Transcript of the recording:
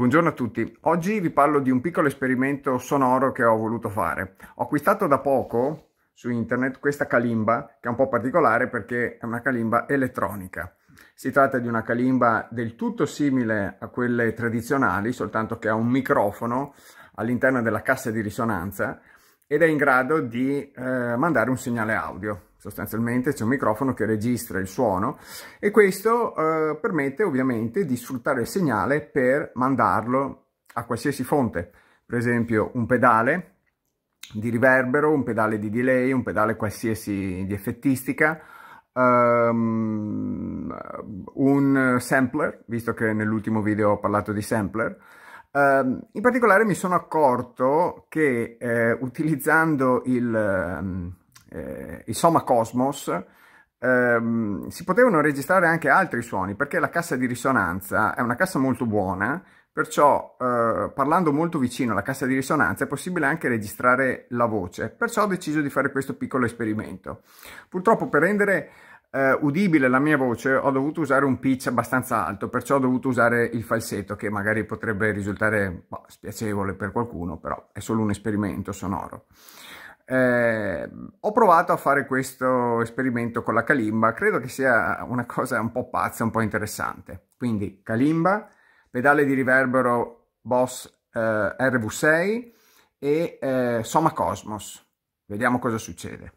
Buongiorno a tutti, oggi vi parlo di un piccolo esperimento sonoro che ho voluto fare. Ho acquistato da poco su internet questa calimba che è un po' particolare perché è una calimba elettronica. Si tratta di una calimba del tutto simile a quelle tradizionali, soltanto che ha un microfono all'interno della cassa di risonanza ed è in grado di eh, mandare un segnale audio sostanzialmente c'è un microfono che registra il suono e questo eh, permette ovviamente di sfruttare il segnale per mandarlo a qualsiasi fonte, per esempio un pedale di riverbero, un pedale di delay, un pedale qualsiasi di effettistica, um, un sampler, visto che nell'ultimo video ho parlato di sampler, Uh, in particolare mi sono accorto che eh, utilizzando il, um, eh, il Soma Cosmos, ehm, si potevano registrare anche altri suoni perché la cassa di risonanza è una cassa molto buona, perciò eh, parlando molto vicino alla cassa di risonanza è possibile anche registrare la voce, perciò ho deciso di fare questo piccolo esperimento. Purtroppo per rendere eh, udibile la mia voce ho dovuto usare un pitch abbastanza alto, perciò ho dovuto usare il falsetto che magari potrebbe risultare boh, spiacevole per qualcuno, però è solo un esperimento sonoro. Eh, ho provato a fare questo esperimento con la kalimba, credo che sia una cosa un po' pazza, un po' interessante. Quindi kalimba, pedale di riverbero Boss eh, RV6 e eh, Soma Cosmos. Vediamo cosa succede.